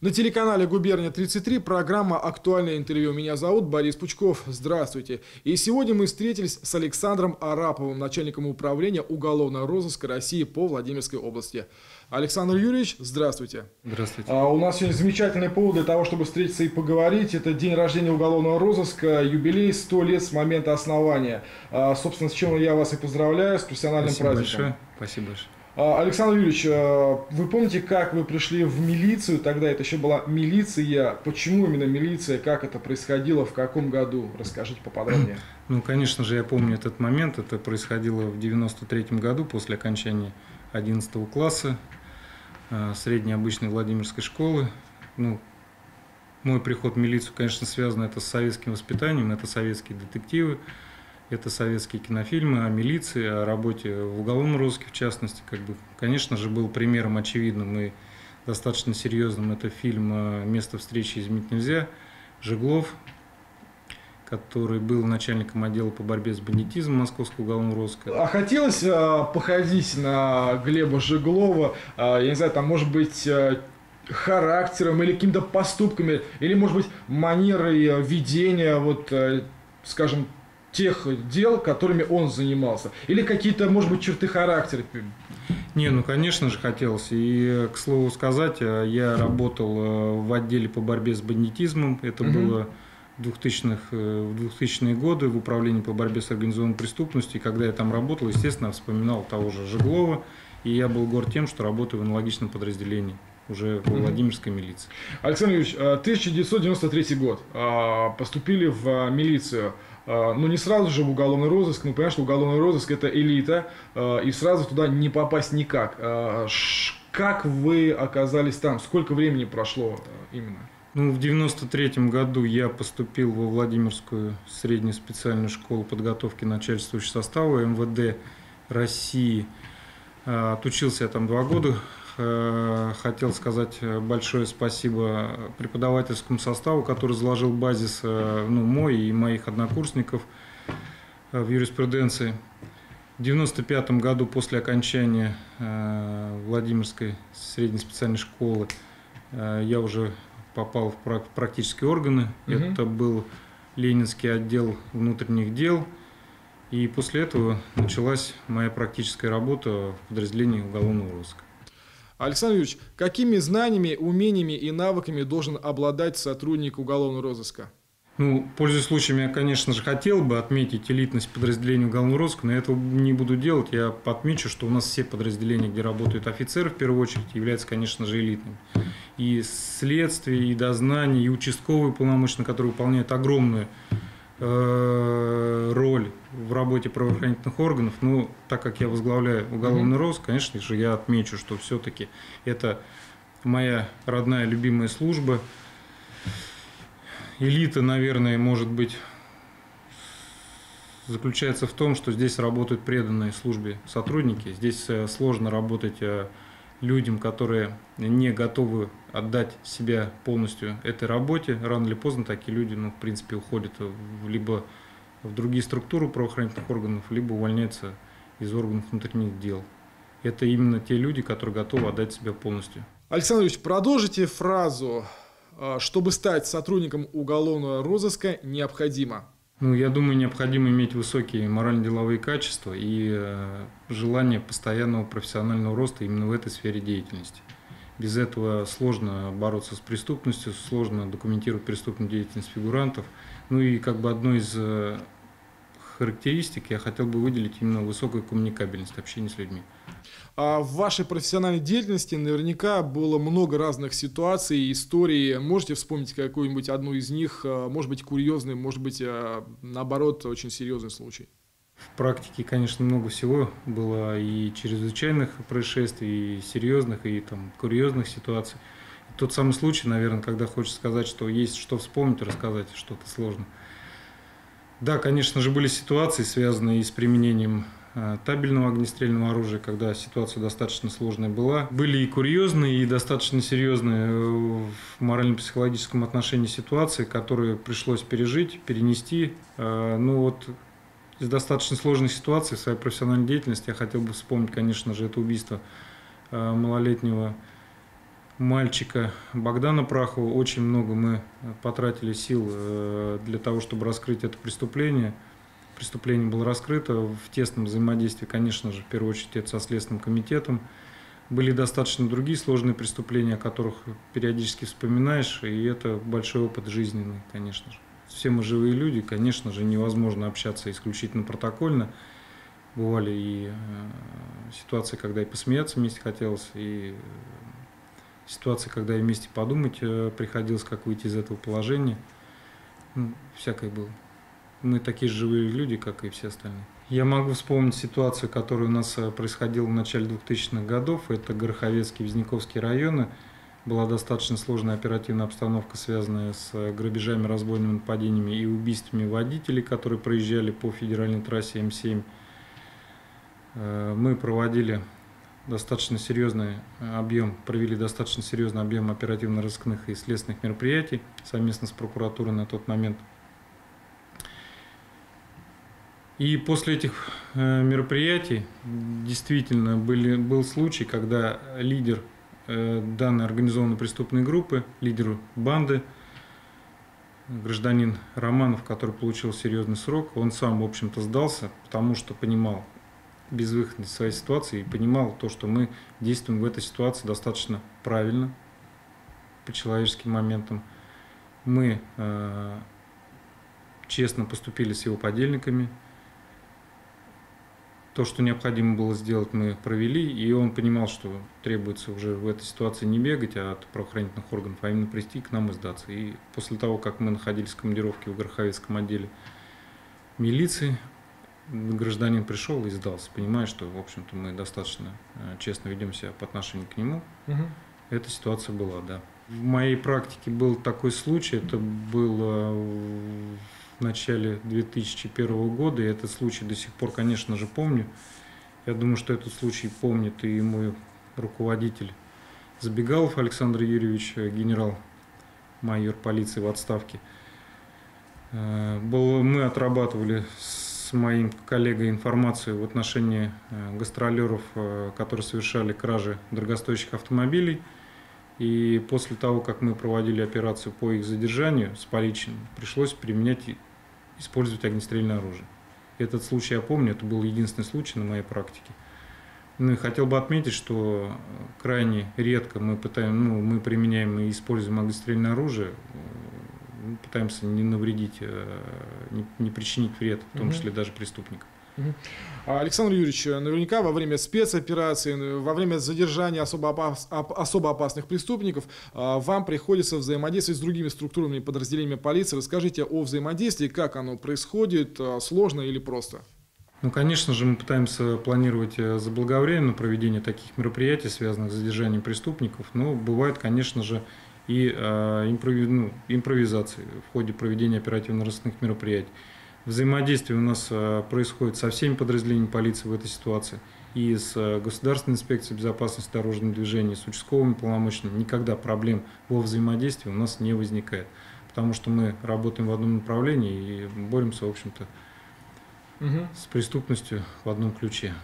На телеканале «Губерния-33» программа «Актуальное интервью». Меня зовут Борис Пучков. Здравствуйте. И сегодня мы встретились с Александром Араповым, начальником управления уголовного розыска России по Владимирской области. Александр Юрьевич, здравствуйте. Здравствуйте. А, у нас сегодня замечательный повод для того, чтобы встретиться и поговорить. Это день рождения уголовного розыска, юбилей 100 лет с момента основания. А, собственно, с чем я вас и поздравляю, с профессиональным Спасибо праздником. большое. Спасибо большое. А, Александр Юрьевич, а, вы помните, как вы пришли в милицию? Тогда это еще была милиция. Почему именно милиция? Как это происходило? В каком году? Расскажите поподробнее. Ну, конечно же, я помню этот момент. Это происходило в 93 году после окончания 11 класса э, средней обычной Владимирской школы. Ну, мой приход в милицию, конечно, связан это с советским воспитанием, это советские детективы, это советские кинофильмы о милиции, о работе в уголовном розыске, в частности. Как бы, конечно же, был примером очевидным и достаточно серьезным. Это фильм э, «Место встречи изменить нельзя». Жеглов, который был начальником отдела по борьбе с бандитизмом Московского уголовного розыска. А хотелось а, походить на Глеба Жеглова, а, я не знаю, там, может быть, а, характером или какими-то поступками, или, может быть, манерой а, ведения, вот, скажем, тех дел, которыми он занимался? Или какие-то, может быть, черты характера? Не, ну, конечно же, хотелось. И, к слову сказать, э, я работал э, в отделе по борьбе с бандитизмом. Это Мгм. было в 2000-х, э, в 2000-е годы в управлении по борьбе с организованной преступностью. И когда я там работал, естественно, вспоминал того же Жеглова. И я был горд тем, что работаю в аналогичном подразделении уже в. Владимирской милиции. Александр Юрьевич, а, 1993 год. а, Поступили в а, милицию. А, Ну, не сразу же в уголовный розыск. Ну, понимаешь, что уголовный розыск – это элита, а, и сразу туда не попасть никак. А, Как вы оказались там? Сколько времени прошло именно? Ну, в 93 году я поступил во Владимирскую среднюю специальную школу подготовки начальствующего состава МВД России. Отучился я там два года. Х- Хотел сказать э, большое спасибо преподавательскому составу, который заложил базис э, ну, мой и моих однокурсников э, в юриспруденции. В 1995 году после окончания э, Владимирской средней специальной школы э, я уже попал в прак- практические органы. Мгм. Это был Ленинский отдел внутренних дел. И после этого началась моя практическая работа в подразделении уголовного розыска. Александр Юрьевич, какими знаниями, умениями и навыками должен обладать сотрудник уголовного розыска? Ну, пользуясь случаем, я, конечно же, хотел бы отметить элитность подразделения уголовного розыска, но я этого не буду делать. Я отмечу, что у нас все подразделения, где работают офицеры, в первую очередь, являются, конечно же, элитными. И следствие, и дознание, и участковые полномочия, которые выполняют огромную роль в работе правоохранительных органов. Ну, так как я возглавляю уголовный розыск, конечно же, я отмечу, что все-таки это моя родная любимая служба. Элита, наверное, может быть, заключается в том, что здесь работают преданные службе сотрудники. Здесь э, сложно работать э, людям, которые не готовы отдать себя полностью этой работе. Рано или поздно такие люди, ну, в принципе, уходят в- либо в другие структуры правоохранительных органов, либо увольняются из органов внутренних дел. Это именно те люди, которые готовы отдать себя полностью. Александр Юрьевич, продолжите фразу. А, Чтобы стать сотрудником уголовного розыска, необходимо. Ну, я думаю, необходимо иметь высокие морально-деловые качества и э, желание постоянного профессионального роста именно в этой сфере деятельности. Без этого сложно бороться с преступностью, сложно документировать преступную деятельность фигурантов. Ну и как бы одной из э, характеристик я хотел бы выделить именно высокую коммуникабельность общения с людьми. А в вашей профессиональной деятельности наверняка было много разных ситуаций, историй. Можете вспомнить какую-нибудь одну из них, а, может быть, курьезный, может быть, а, наоборот, очень серьезный случай? В практике, конечно, много всего было и чрезвычайных происшествий, и серьезных, и там курьезных ситуаций. Тот самый случай, наверное, когда хочется сказать, что есть что вспомнить, рассказать что-то сложно. Да, конечно же, были ситуации, связанные с применением э, табельного огнестрельного оружия, когда ситуация достаточно сложная была. Были и курьезные, и достаточно серьезные э, в морально-психологическом отношении ситуации, которые пришлось пережить, перенести. Э, Ну вот из достаточно сложной ситуации в своей профессиональной деятельности я хотел бы вспомнить, конечно же, это убийство малолетнего мальчика Богдана Прахова. Очень много мы потратили сил э, для того, чтобы раскрыть это преступление. Преступление было раскрыто в тесном взаимодействии, конечно же, в первую очередь это со Следственным комитетом. Были достаточно другие сложные преступления, о которых периодически вспоминаешь, и это большой опыт жизненный, конечно же. Все мы живые люди, конечно же, невозможно общаться исключительно протокольно. Бывали и э, ситуации, когда и посмеяться вместе хотелось, и ситуации, когда и вместе подумать э, приходилось, как выйти из этого положения. Ну, всякое было. Мы такие же живые люди, как и все остальные. Я могу вспомнить ситуацию, которая у нас э, происходила в начале 2000-х годов. Это Гороховецкий, Визняковские районы. Была достаточно сложная оперативная обстановка, связанная с э, грабежами, разбойными нападениями и убийствами водителей, которые проезжали по федеральной трассе М7. Мы проводили достаточно серьезный э, объем, провели достаточно серьезный объем оперативно-розыскных и следственных мероприятий совместно с прокуратурой на тот момент. И после этих э, мероприятий действительно были, был случай, когда лидер э, данной организованной преступной группы, лидер банды, гражданин Романов, который получил серьезный срок, он сам, в общем-то, сдался, потому что понимал, безвыходность своей ситуации и понимал то, что мы действуем в этой ситуации достаточно правильно, по человеческим моментам. Мы э, честно поступили с его подельниками. То, что необходимо было сделать, мы провели, и он понимал, что требуется уже в этой ситуации не бегать а от правоохранительных органов, а именно прийти к нам и сдаться. И после того, как мы находились в командировке в Гороховецком отделе милиции, гражданин пришел и сдался, понимая, что, в общем-то, мы достаточно э, честно ведем себя по отношению к нему. Угу. Эта ситуация была, да. В моей практике был такой случай, это было в начале 2001 года, и этот случай до сих пор, конечно же, помню. Я думаю, что этот случай помнит и мой руководитель Забегалов Александр Юрьевич, э, генерал-майор полиции в отставке. Э, мы отрабатывали с моим коллегой информацию в отношении э, гастролеров, э, которые совершали кражи дорогостоящих автомобилей. И после того, как мы проводили операцию по их задержанию с поличным, пришлось применять и использовать огнестрельное оружие. Этот случай я помню, это был единственный случай на моей практике. Ну и хотел бы отметить, что крайне редко мы, пытаем, ну, мы применяем и используем огнестрельное оружие пытаемся не навредить, э, не, не причинить вред, в том угу. числе даже преступникам. А, Александр Юрьевич, наверняка во время спецоперации, во время задержания особо, опас, особо опасных преступников а, вам приходится взаимодействовать с другими структурами и подразделениями полиции. Расскажите о взаимодействии, как оно происходит, сложно или просто? Ну, конечно же, мы пытаемся планировать э, заблаговременно проведение таких мероприятий, связанных с задержанием преступников, но бывает, конечно же, и э, импрови, ну, импровизации в ходе проведения оперативно-розыскных мероприятий. Взаимодействие у нас э, происходит со всеми подразделениями полиции в этой ситуации. И с э, Государственной инспекцией безопасности дорожного движения, с участковыми полномочиями никогда проблем во взаимодействии у нас не возникает. Потому что мы работаем в одном направлении и боремся, в общем-то, угу. с преступностью в одном ключе.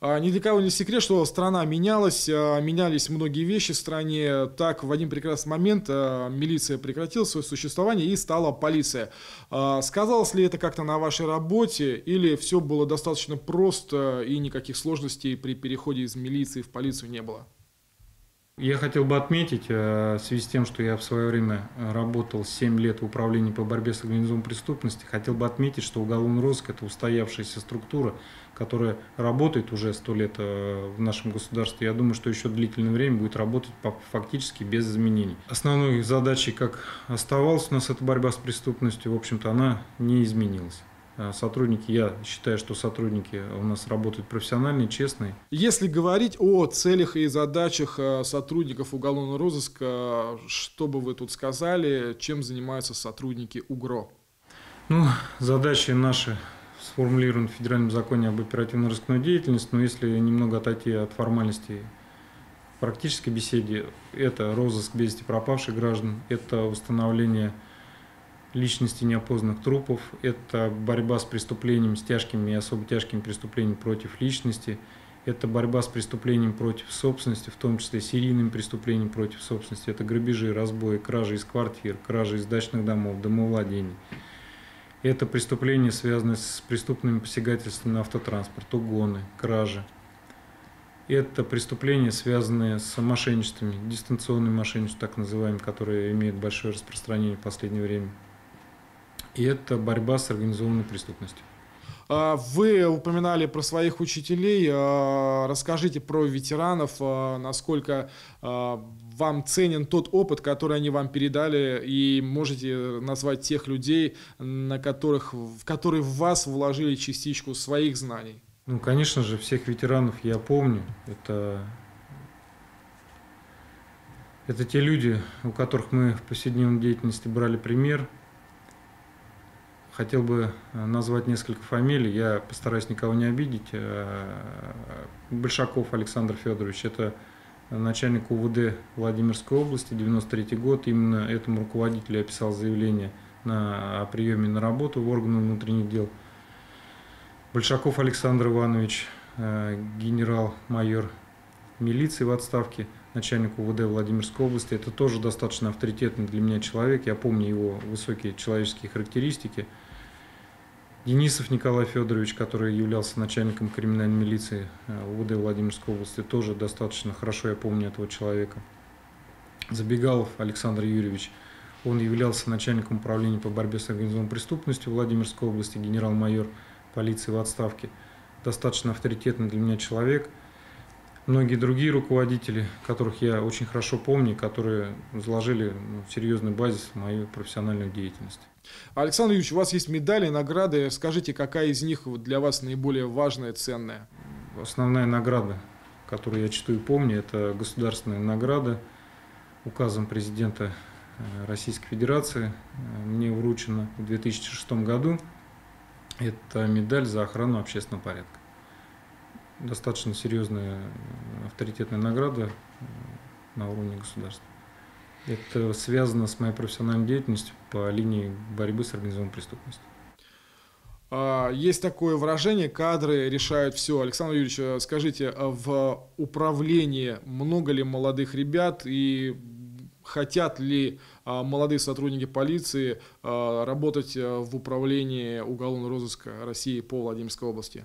А, ни для кого не секрет, что страна менялась, а, менялись многие вещи в стране. Так, в один прекрасный момент а, милиция прекратила свое существование и стала полиция. Сказалось ли это как-то на вашей работе или все было достаточно просто и никаких сложностей при переходе из милиции в полицию не было? Я хотел бы отметить, э, в связи с тем, что я в свое время работал 7 лет в управлении по борьбе с организованной преступностью, хотел бы отметить, что уголовный розыск – это устоявшаяся структура, которая работает уже 100 лет э, в нашем государстве. Я думаю, что еще длительное время будет работать фактически без изменений. Основной задачей, как оставалась у нас эта борьба с преступностью, в общем-то, она не изменилась. Э, сотрудники, я считаю, что сотрудники у нас работают профессиональные, честные. Если говорить о целях и задачах э, сотрудников уголовного розыска, что бы вы тут сказали, чем занимаются сотрудники УГРО? Ну, задачи наши сформулированы в Федеральном законе об оперативно-розыскной деятельности, но если немного отойти от формальностей практической беседе, это розыск без пропавших граждан, это установление личности неопознанных трупов, это борьба с преступлениями, с тяжкими и особо тяжкими преступлениями против личности, Это борьба с преступлением против собственности, в том числе серийным преступлением против собственности. Это грабежи, разбои, кражи из квартир, кражи из дачных домов, домовладений. Это преступления, связанные с преступными посягательствами на автотранспорт, угоны, кражи. Это преступления, связанные с мошенничествами, дистанционным мошенничеством, так называемым, которое имеет большое распространение в последнее время. И это борьба с организованной преступностью. А, вы упоминали про своих учителей. А, расскажите про ветеранов, а, насколько вам ценен тот опыт, который они вам передали, и можете назвать тех людей, на которых, в которые в вас вложили частичку своих знаний. Ну, конечно же, всех ветеранов я помню. Это, это те люди, у которых мы в повседневной деятельности брали пример – Хотел бы э, назвать несколько фамилий, я постараюсь никого не обидеть. Э, Большаков Александр Федорович, это начальник УВД Владимирской области, 93 год. Именно этому руководителю я писал заявление на, о приеме на работу в органы внутренних дел. Большаков Александр Иванович, э, генерал-майор милиции в отставке, начальник УВД Владимирской области. Это тоже достаточно авторитетный для меня человек. Я помню его высокие человеческие характеристики – Денисов Николай Федорович, который являлся начальником криминальной милиции э, УВД Владимирской области, тоже достаточно хорошо я помню этого человека. Забегалов Александр Юрьевич, он являлся начальником управления по борьбе с организованной преступностью Владимирской области, генерал-майор полиции в отставке. Достаточно авторитетный для меня человек. Многие другие руководители, которых я очень хорошо помню, которые заложили ну, серьезный базис в мою профессиональную деятельность. Александр Юрьевич, у вас есть медали, награды. Скажите, какая из них для вас наиболее важная, ценная? Основная награда, которую я читаю и помню, это государственная награда указом президента э, Российской Федерации. Э, мне вручена в 2006 году. Это медаль за охрану общественного порядка. Достаточно серьезная э, авторитетная награда на уровне государства. Это связано с моей профессиональной деятельностью по линии борьбы с организованной преступностью. А, есть такое выражение, кадры решают все. Александр Юрьевич, э, скажите, а в управлении много ли молодых ребят и хотят ли а, молодые сотрудники полиции работать э, в управлении уголовного розыска России по Владимирской области?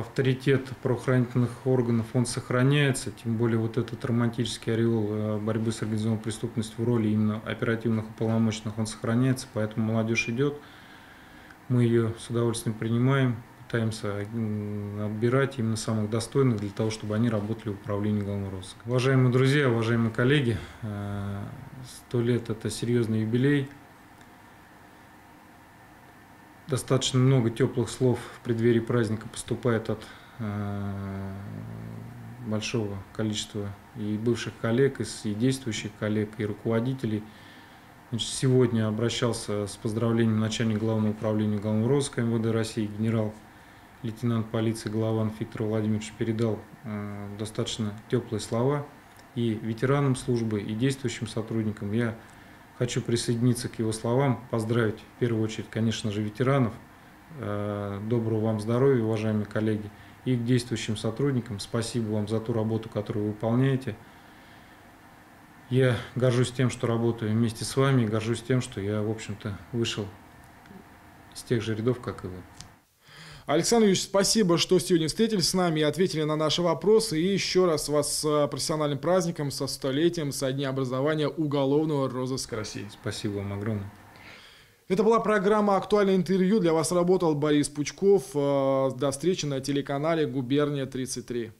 Авторитет правоохранительных органов, он сохраняется, тем более вот этот романтический ореол э, борьбы с организованной преступностью в роли именно оперативных уполномоченных, он сохраняется, поэтому молодежь идет, мы ее с удовольствием принимаем, пытаемся отбирать именно самых достойных для того, чтобы они работали в управлении головного розыска. Уважаемые друзья, уважаемые коллеги, э, сто лет – это серьезный юбилей – достаточно много теплых слов в преддверии праздника поступает от э, большого количества и бывших коллег, и действующих коллег, и руководителей. Значит, сегодня обращался с поздравлением начальник Главного управления Главного розыска МВД России, генерал-лейтенант полиции Голован Виктор Владимирович передал э, достаточно теплые слова и ветеранам службы, и действующим сотрудникам. Я Хочу присоединиться к его словам, поздравить в первую очередь, конечно же, ветеранов. Э, доброго вам здоровья, уважаемые коллеги, и к действующим сотрудникам. Спасибо вам за ту работу, которую вы выполняете. Я горжусь тем, что работаю вместе с вами, и горжусь тем, что я, в общем-то, вышел из тех же рядов, как и вы. Александр Юрьевич, спасибо, что сегодня встретились с нами и ответили на наши вопросы. И еще раз вас с профессиональным праздником, со столетием, со дня образования уголовного розыска России. Спасибо вам огромное. Это была программа «Актуальное интервью». Для вас работал Борис Пучков. Э, до встречи на телеканале «Губерния 33».